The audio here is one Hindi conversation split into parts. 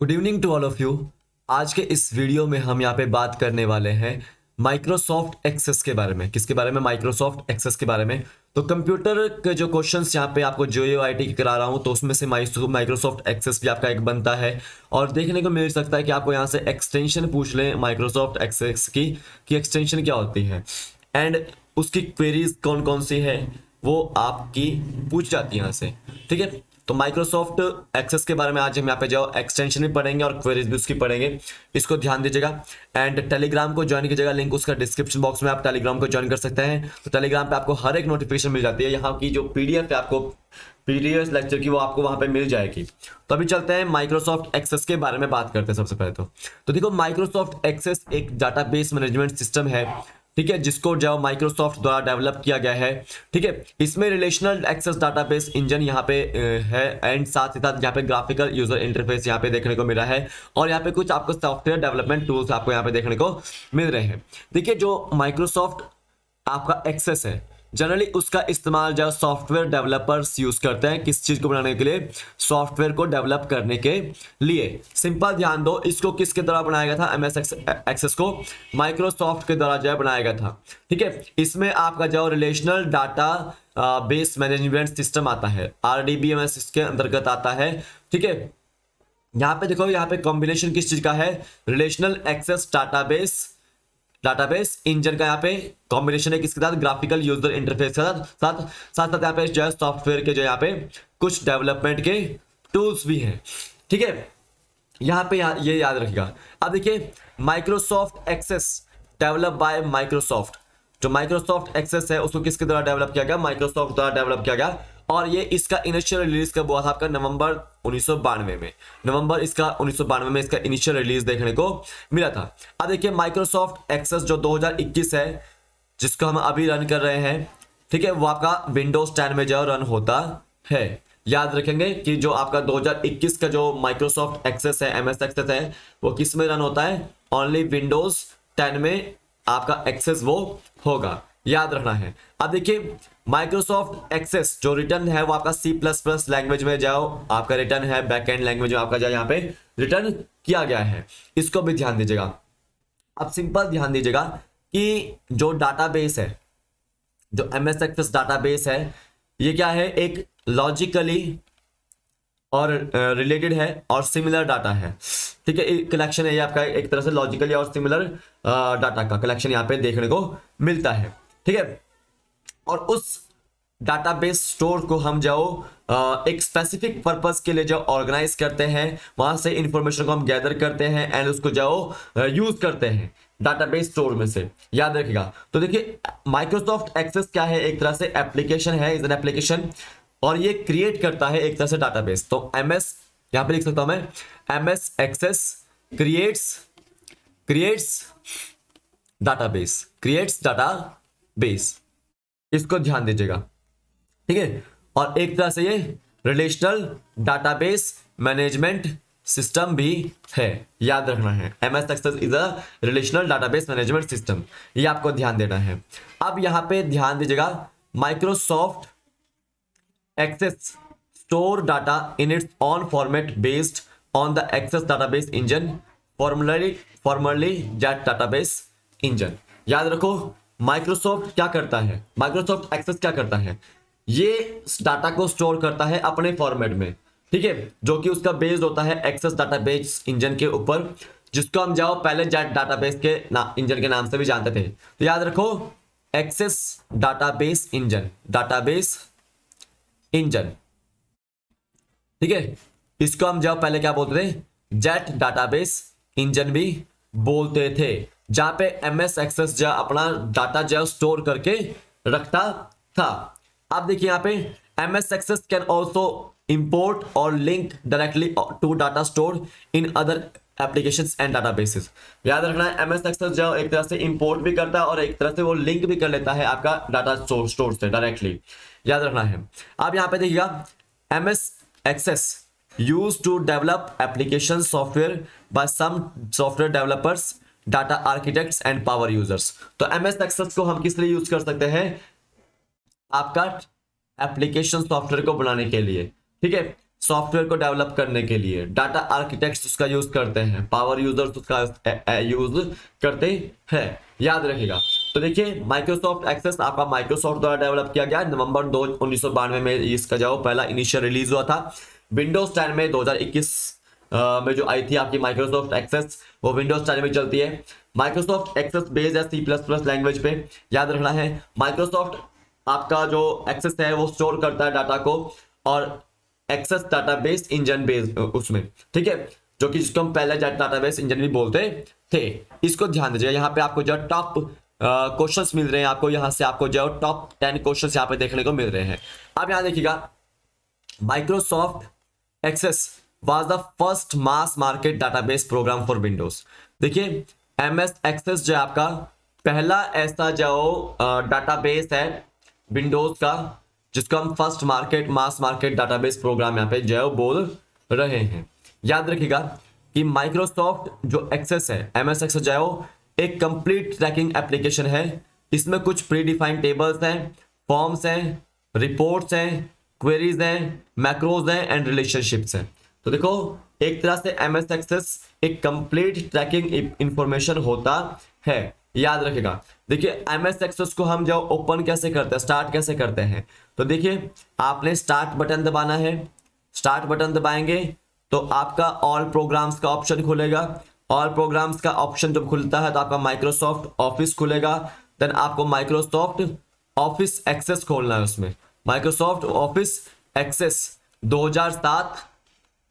Good evening to all of you आज के इस वीडियो में हम यहाँ पे बात करने वाले हैं माइक्रोसॉफ्ट एक्सेस के बारे में। किसके बारे में? माइक्रोसॉफ्ट एक्सेस के बारे में। तो कंप्यूटर के जो क्वेश्चंस यहाँ पे आपको जो आई टी करा रहा हूँ तो उसमें से माइक्रोसॉफ्ट एक्सेस भी आपका एक बनता है। और देखने को मिल सकता है कि आपको यहाँ से एक्सटेंशन पूछ लें माइक्रोसॉफ्ट एक्सेस की, कि एक्सटेंशन क्या होती है। एंड उसकी क्वेरीज कौन कौन सी है, वो आपकी पूछ जाती है यहाँ से। ठीक है? तो माइक्रोसॉफ्ट एक्सेस के बारे में आज हम यहाँ पे जाओ एक्सटेंशन भी पढ़ेंगे और क्वेरीज भी उसकी पढ़ेंगे। इसको ध्यान दीजिएगा। एंड टेलीग्राम को ज्वाइन कीजिएगा लिंक उसका डिस्क्रिप्शन बॉक्स में आप टेलीग्राम को ज्वाइन कर सकते हैं। तो टेलीग्राम पे आपको हर एक नोटिफिकेशन मिल जाती है। यहाँ की जो पीडीएफ है आपको पीडीएफ लेक्चर की वो आपको वहाँ पे मिल जाएगी। तो अभी चलते हैं माइक्रोसॉफ्ट एक्सेस के बारे में बात करते हैं सबसे पहले तो। तो देखो माइक्रोसॉफ्ट एक्सेस एक डाटाबेस मैनेजमेंट सिस्टम है। ठीक है, जिसको जो माइक्रोसॉफ्ट द्वारा डेवलप किया गया है। ठीक है, इसमें रिलेशनल एक्सेस डाटाबेस इंजन यहाँ पे है एंड साथ ही साथ यहाँ पे ग्राफिकल यूज़र इंटरफेस यहाँ पे देखने को मिला है और यहाँ पे कुछ आपको सॉफ्टवेयर डेवलपमेंट टूल्स आपको यहाँ पे देखने को मिल रहे हैं। देखिए जो माइक्रोसॉफ्ट आपका एक्सेस है जनरली उसका इस्तेमाल जो सॉफ्टवेयर डेवलपर्स यूज़ करते हैं किस चीज़ को बनाने के लिए? सॉफ्टवेयर को डेवलप करने के लिए। सिंपल ध्यान दो, इसको किसके द्वारा बनाया गया था? एम एस एक्सेस को माइक्रोसॉफ्ट के द्वारा जो है बनाया गया था। ठीक है? इसमें आपका जो relational data base management system आता है। आर इसके अंतर्गत आता है। ठीक है? यहाँ पे देखो, यहाँ पे कॉम्बिनेशन किस चीज़ का है? Relational access database database engine का यहाँ पे कॉम्बिनेशन है किसके साथ? ग्राफिकल यूज़र इंटरफेस के साथ। साथ साथ यहाँ पे जो है सॉफ्टवेयर के जो यहाँ पे कुछ डेवलपमेंट के टूल्स भी हैं। ठीक है? यहाँ पे या, ये याद रखिएगा। अब देखिए Microsoft Access develop by Microsoft जो माइक्रोसॉफ्ट एक्सेस है उसको किसके द्वारा डेवलप किया गया? माइक्रोसॉफ्ट द्वारा डेवलप किया गया। और ये इसका इनिशियल रिलीज़ कब हुआ था आपका? नवंबर उन्नीस में। नवंबर इसका, उन्नीस में इसका इनिशियल रिलीज़ देखने को मिला था। अब देखिए माइक्रोसॉफ्ट एक्सेस जो 2021 है, जिसको हम अभी रन कर रहे हैं, ठीक है, वो आपका विंडोज़ 10 में जो रन होता है। याद रखेंगे कि जो आपका 2021 का जो माइक्रोसॉफ्ट एक्सेस है एमएस एक्सेस है, वो किसमें रन होता है? ओनली विंडोज़ टेन में आपका एक्सेस वो होगा। याद रखना है। अब देखिए माइक्रोसॉफ्ट एक्सेस जो रिटर्न है वो आपका सी प्लस प्लस लैंग्वेज में जाओ, आपका रिटर्न है बैक एंड लैंग्वेज में आपका जाए यहाँ पे रिटर्न किया गया है। इसको भी ध्यान दीजिएगा। अब सिंपल ध्यान दीजिएगा कि जो डाटाबेस है, जो एम एस एक्सेस डाटाबेस है, ये क्या है? एक लॉजिकली और रिलेटेड है और सिमिलर डाटा है। ठीक है कलेक्शन है, ये आपका एक तरह से लॉजिकली और सिमिलर डाटा का कलेक्शन यहाँ पे देखने को मिलता है। ठीक है? और उस डाटाबेस स्टोर को हम जाओ एक स्पेसिफिक पर्पस के लिए जो ऑर्गेनाइज करते हैं, वहाँ से इंफॉर्मेशन को हम गैदर करते हैं एंड उसको जाओ यूज़ करते हैं डाटाबेस स्टोर में से। याद रखिएगा। तो देखिए माइक्रोसॉफ्ट एक्सेस क्या है? एक तरह से एप्लीकेशन है इज़ एन एप्लीकेशन और ये क्रिएट करता है एक तरह से डाटाबेस तो एम एस यहाँ पर लिख सकता हूँ मैं M S Access creates creates database creates data base इसको ध्यान दीजिएगा। ठीक है? और एक तरह से ये रिलेशनल डाटाबेस मैनेजमेंट सिस्टम भी है। याद रखना है। M S Access is a relational database management system ये आपको ध्यान देना है। अब यहाँ पे ध्यान दीजिएगा Microsoft Access store data in its on format based on the access database engine formulary formerly Jet database engine याद रखो माइक्रोसॉफ्ट क्या करता है? माइक्रोसॉफ्ट एक्सेस क्या करता है? ये डाटा को स्टोर करता है अपने फॉर्मेट में, ठीक है? जो कि उसका बेस्ड होता है एक्सेस डाटाबेस इंजन के ऊपर, जिसको हम जाओ पहले डाटाबेस के ना इंजन के नाम से भी जानते थे। तो याद रखो access database engine database engine ठीक है? इसको हम जाओ पहले क्या बोलते थे? जेट डाटाबेस इंजन भी बोलते थे। जहाँ पे एम एस एक्सेस जो अपना डाटा जो स्टोर करके रखता था। आप देखिए यहाँ पे M S Access can also import और link directly to data store in other application and data bases याद रखना है एम एस एक्सेस जो एक तरह से इम्पोर्ट भी करता है और एक तरह से वो लिंक भी कर लेता है आपका डाटा स्टोर से डायरेक्टली याद रखना है। आप यहाँ पे देखिएगा M S Access use to develop application software by some software developers data architects and power users तो एम एस एक्सेस को हम किस लिए यूज़ कर सकते हैं? आपका एप्लीकेशन सॉफ्टवेयर को बनाने के लिए, ठीक है? सॉफ्टवेयर को डेवलप करने के लिए डाटा आर्किटेक्ट्स उसका यूज़ करते हैं पावर यूज़र्स उसका यूज़ करते हैं। याद रखिएगा। तो देखिए माइक्रोसॉफ्ट एक्सेस आपका माइक्रोसॉफ्ट द्वारा डेवलप किया गया। नवंबर दो, उन्नीस में इसका जो पहला इनिशियल रिलीज़ हुआ था। विंडोज़ टेन में 2021 में जो आई थी आपकी माइक्रोसॉफ्ट एक्सेस वो विंडोज़ टेन में चलती है। माइक्रोसॉफ्ट एक्सेस बेस्ड है सी प्लस प्लस लैंग्वेज पे। याद रखना है माइक्रोसॉफ्ट आपका जो एक्सेस है, वो स्टोर करता है डाटा को और एक्सेस डाटाबेस इंजन बेस्ड उसमें। ठीक है? जो कि जिसको हम पहले डाटाबेस इंजन भी बोलते थे, इसको ध्यान दीजिए। यहाँ पे आपको जो टॉप क्वेश्चंस मिल रहे हैं, आपको यहाँ से आपको जो टॉप टेन क्वेश्चंस यहाँ पे देखने को मिल रहे हैं। अब यहाँ देखिएगा Microsoft Access was the first mass market database program for Windows देखिए एम एस एक्सेस जो आपका, पहला ऐसा जो डाटाबेस है विंडोज़ का, जिसको हम first market mass market database program यहाँ पे जो बोल रहे हैं। याद रखिएगा कि माइक्रोसॉफ्ट जो एक्सेस है एम एस एक्सेस जो एक कंप्लीट ट्रैकिंग एप्लीकेशन है। इसमें कुछ प्री डिफाइंड टेबल्स हैं फॉर्म्स हैं रिपोर्ट्स हैं क्वेरीज हैं मैक्रोज हैं एंड रिलेशनशिप्स हैं। तो देखो, एक तरह से एम एस एक्सेस एक कंप्लीट ट्रैकिंग इंफॉर्मेशन होता है। याद रखेगा। देखिए एम एस एक्सेस को हम जब ओपन कैसे करते हैं स्टार्ट कैसे करते हैं? तो देखिए, आपने स्टार्ट बटन दबाना है। स्टार्ट बटन दबाएँगे तो आपका ऑल प्रोग्राम्स का ऑप्शन खुलेगा। ऑल प्रोग्राम्स का ऑप्शन जब खुलता है तो आपका माइक्रोसॉफ्ट ऑफ़िस खुलेगा। देन आपको माइक्रोसॉफ्ट ऑफ़िस एक्सेस खोलना है उसमें। माइक्रोसॉफ्ट ऑफ़िस एक्सेस 2007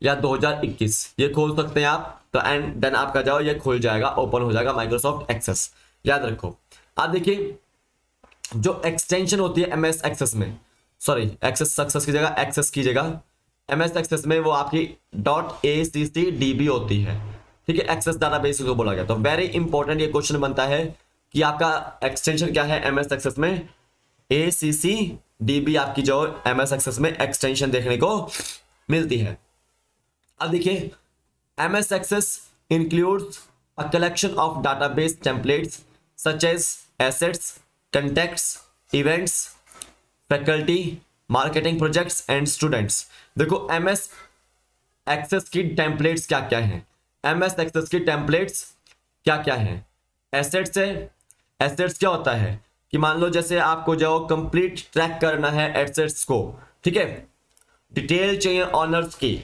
या 2021 ये खोल सकते हैं आप तो एंड देन आपका जाओ, ये खुल जाएगा ओपन हो जाएगा माइक्रोसॉफ्ट एक्सेस याद रखो। आप देखिए, जो एक्सटेंशन होती है एम एस एक्सेस में सॉरी एक्सेस सक्सेस की जगह एक्सेस की जगह एम एस एक्सेस में वो आपकी. Dot A C C D B होती है। ठीक है एक्सेस डाटा बेस को बोला गया। तो वेरी इंपॉर्टेंट ये क्वेश्चन बनता है कि आपका एक्सटेंशन क्या है एम एस एक्सेस में? ए सी सी डी बी आपकी जो एम एस एक्सेस में एक्सटेंशन देखने को मिलती है। अब देखिए M S Access includes a collection of database templates such as assets contacts events faculty marketing projects and students देखो एम एस एक्सेस की टेम्पलेट्स क्या क्या हैं? एम एस एक्सेस की टेम्पलेट्स क्या क्या हैं? एसेट्स है। एसेट्स क्या होता है? कि मान लो जैसे आपको जो कंप्लीट ट्रैक करना है एसेट्स को, ठीक है? डिटेल चाहिए ऑनर्स की।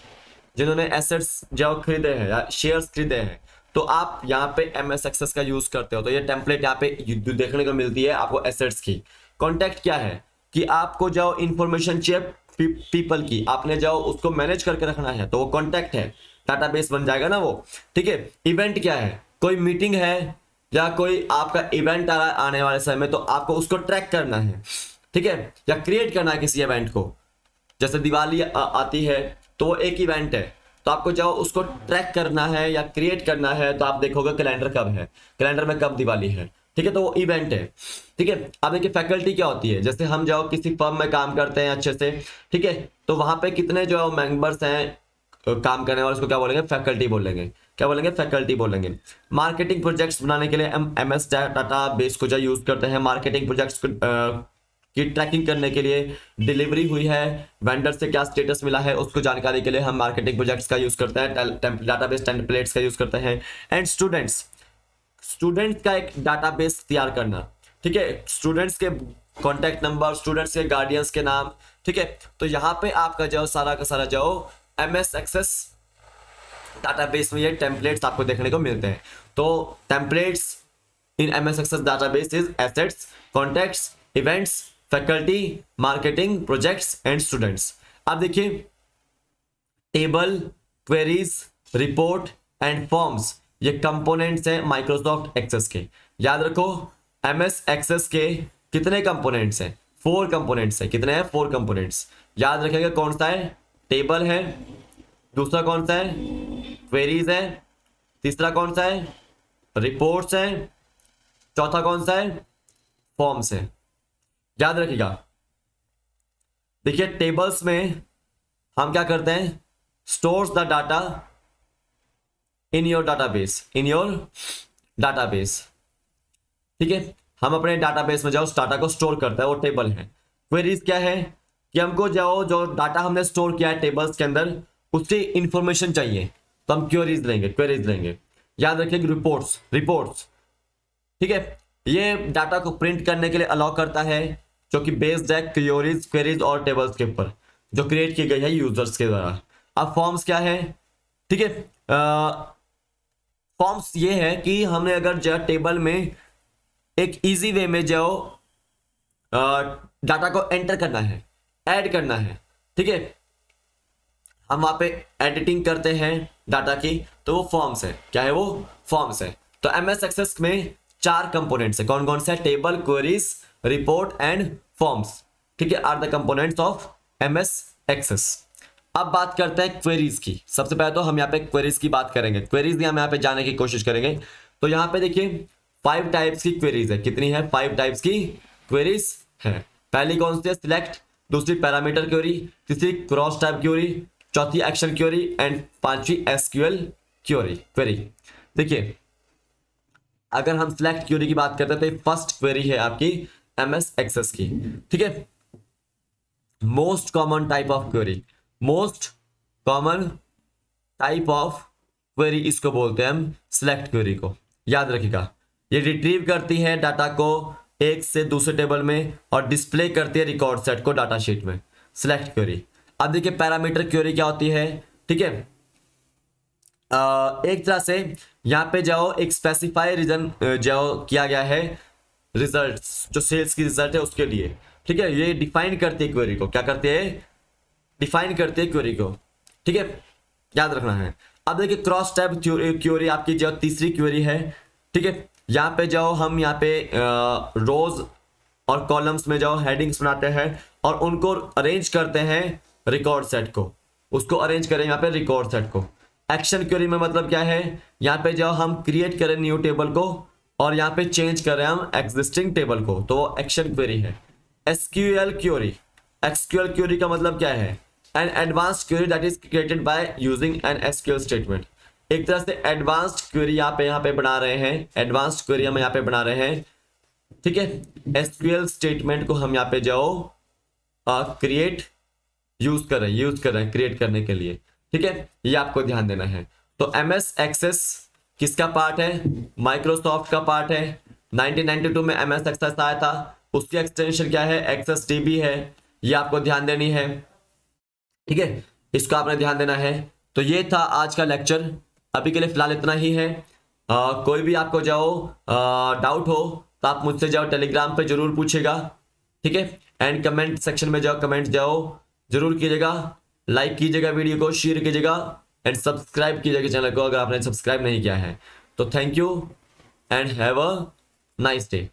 जिन्होंने एसेट्स जो खरीदे हैं या शेयर्स खरीदे हैं तो आप यहाँ पे एम एस एक्सेस का यूज़ करते हो तो ये टेम्पलेट यहाँ पे देखने को मिलती है आपको एसेट्स की। कॉन्टेक्ट क्या है? कि आपको जाओ इंफॉर्मेशन चाहिए पीपल की आपने जाओ उसको मैनेज करके रखना है तो वो कॉन्टेक्ट है। डाटाबेस बन जाएगा ना वो। ठीक है? इवेंट क्या है? कोई मीटिंग है या कोई आपका इवेंट आ रहा आने वाले समय में तो आपको उसको ट्रैक करना है। ठीक है? या क्रिएट करना है किसी इवेंट को। जैसे दिवाली आ, आती है तो एक इवेंट है। तो आपको जाओ, उसको ट्रैक करना है या क्रिएट करना है तो आप देखोगे कैलेंडर कब है। कैलेंडर में कब दिवाली है। ठीक है तो वो इवेंट है। ठीक है, अब देखिए फैकल्टी क्या होती है। जैसे हम जाओ किसी फर्म में काम करते हैं अच्छे से, ठीक है तो वहाँ पे कितने जो है मेंबर्स हैं काम करने वाले, उसको क्या बोलेंगे? फैकल्टी बोलेंगे। क्या बोलेंगे? फैकल्टी बोलेंगे। मार्केटिंग प्रोजेक्ट्स बनाने के लिए हम एम एस डाटा बेस को जो यूज़ करते हैं। मार्केटिंग प्रोजेक्ट्स को ट्रैकिंग करने के लिए डिलीवरी हुई है वेंडर से क्या स्टेटस मिला है, उसको जानकारी के लिए हम मार्केटिंग प्रोजेक्ट्स का यूज़ करते हैं डाटाबेस टेम्पलेट्स का यूज़ करते हैं। एंड स्टूडेंट्स स्टूडेंट्स का एक डाटाबेस तैयार करना, ठीक है? स्टूडेंट्स के कॉन्टैक्ट नंबर स्टूडेंट्स के गार्डियंस के नाम, ठीक है? तो यहाँ पे आपका जो सारा का सारा जो एम एस एक्सेस डाटाबेस में ये टेम्पलेट्स आपको देखने को मिलते हैं। तो templates in M S Access database is assets contacts events faculty marketing projects and students अब देखिए table queries report and forms ये कंपोनेंट्स हैं माइक्रोसॉफ्ट एक्सेस के। याद रखो एम एस एक्सेस के कितने कंपोनेंट्स हैं? फोर कंपोनेंट्स हैं। कितने हैं? फोर कंपोनेंट्स याद रखेगा कौन सा है? टेबल है। दूसरा कौन सा है? क्वेरीज है। तीसरा कौन सा है? रिपोर्ट्स है। चौथा कौन सा है? फॉर्म्स है। याद रखिएगा। देखिए टेबल्स में हम क्या करते हैं? Stores the data in your database in your database ठीक है? हम अपने डाटाबेस में जाओ उस डाटा को स्टोर करता है, वो टेबल है। क्वेरीज क्या है? कि हमको जो जो डाटा हमने स्टोर किया है टेबल्स के अंदर उसकी इंफॉर्मेशन चाहिए। तो हम क्वेरीज लेंगे क्वेरीज लेंगे। याद रखिए रिपोर्ट्स रिपोर्ट्स ठीक है? ये डाटा को प्रिंट करने के लिए अलाउ करता है। जो कि बेस्ड है क्योरीज क्वेरीज और टेबल्स के ऊपर जो क्रिएट की गई है यूज़र्स के द्वारा। अब फॉर्म्स क्या है? ठीक है फॉर्म्स ये है कि हमने अगर जो टेबल में एक इजी वे में जो डाटा को एंटर करना है ऐड करना है, ठीक है? हम वहाँ पे एडिटिंग करते हैं डाटा की तो वो फॉर्म्स है। क्या है वो? फॉर्म्स है। तो एम एस एक्सेस में चार कंपोनेंट्स है। कौन कौन से? Table queries report and forms ठीक है are the components of M S Access अब बात करते हैं क्वेरीज की। सबसे पहले तो हम यहाँ पे क्वेरीज की बात करेंगे। क्वेरीज हम यहाँ पे जाने की कोशिश करेंगे। तो यहाँ पे देखिए फाइव टाइप्स की क्वेरीज है। कितनी है? फाइव टाइप्स की क्वेरीज है। पहली कौन सी है? सिलेक्ट दूसरी पैरामीटर क्वेरी तीसरी क्रॉस टाइप क्वेरी चौथी एक्शन क्वेरी एंड पांचवी एसक्यूएल क्वेरी क्वेरी देखिए, अगर हम सिलेक्ट क्वेरी की बात करते हैं तो फ़र्स्ट क्वेरी है आपकी। एम एस एक्सेस की ठीक है? Most common type of query most common type of query इसको बोलते हैं हम सिलेक्ट क्वेरी को। याद रखिएगा, ये रिट्रीव करती है डाटा को एक से दूसरे टेबल में और डिस्प्ले करती है रिकॉर्ड सेट को डाटा शीट में। सिलेक्ट क्वेरी अब देखिए पैरामीटर क्वेरी क्या होती है, ठीक है? एक तरह से यहाँ पे जाओ, एक स्पेसिफाई रीजन जो किया गया है। रिजल्ट्स जो सेल्स की रिज़ल्ट है उसके लिए। ठीक है, ये डिफाइन करती है क्वेरी को। क्या करती है? डिफाइन करती है क्वेरी को। ठीक है, याद रखना है। अब देखिए क्रॉस टाइप क्वेरी आपकी जो तीसरी क्वेरी है, ठीक है, यहाँ पे जाओ, हम यहाँ पे रोज और कॉलम्स में जाओ हेडिंग्स बनाते हैं और उनको अरेंज करते हैं रिकॉर्ड सेट को। उसको अरेंज करें यहाँ पे रिकॉर्ड सेट को। एक्शन क्वेरी में मतलब क्या है? यहाँ पे जाओ, हम क्रिएट करें न्यू टेबल को। और यहाँ पे चेंज करें हम एग्जिस्टिंग टेबल को तो वो एक्शन क्वेरी है। एसक्यूएल क्वेरी एक्सक्यूएल क्वेरी का मतलब क्या है? An advance query that is created by using an SQL statement एक तरह से एडवांस्ड क्वेरी यहाँ पे यहाँ पे बना रहे हैं। एडवांस्ड क्वेरी हम यहाँ पे बना रहे हैं। ठीक है? एसक्यूएल स्टेटमेंट को हम यहाँ पे जाओ क्रिएट यूज़ कर रहे हैं। यूज़ कर रहे हैं क्रिएट करने के लिए। ठीक है? ये आपको ध्यान देना है। तो एम एस एक्सेस किसका पार्ट है? माइक्रोसॉफ्ट का पार्ट है। 1992 में एम एस एक्सेस आया था। उसकी एक्सटेंशन क्या है? एक्सेस टीबी है। ये आपको ध्यान देनी है। ठीक है? इसको आपने ध्यान देना है। तो ये था आज का लेक्चर अभी के लिए फ़िलहाल इतना ही है। आ, कोई भी आपको जाओ डाउट हो तो आप मुझसे जाओ टेलीग्राम पे ज़रूर पूछेगा ठीक है? एंड कमेंट सेक्शन में जाओ कमेंट जाओ। ज़रूर कीजिएगा। लाइक कीजिएगा वीडियो को शेयर कीजिएगा। एंड सब्सक्राइब कीजिएगा चैनल को अगर आपने सब्सक्राइब नहीं किया है। तो thank you and have a nice day